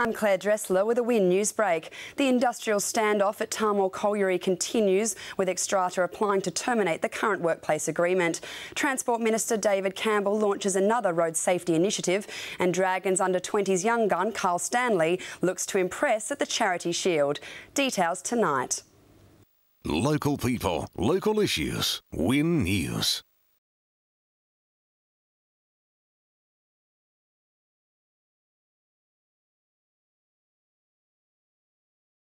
I'm Claire Dressler with a Win News Break. The industrial standoff at Tahmoor Colliery continues, with Xstrata applying to terminate the current workplace agreement. Transport Minister David Campbell launches another road safety initiative, and Dragons under 20s young gun Kyle Stanley looks to impress at the Charity Shield. Details tonight. Local people, local issues, Win News.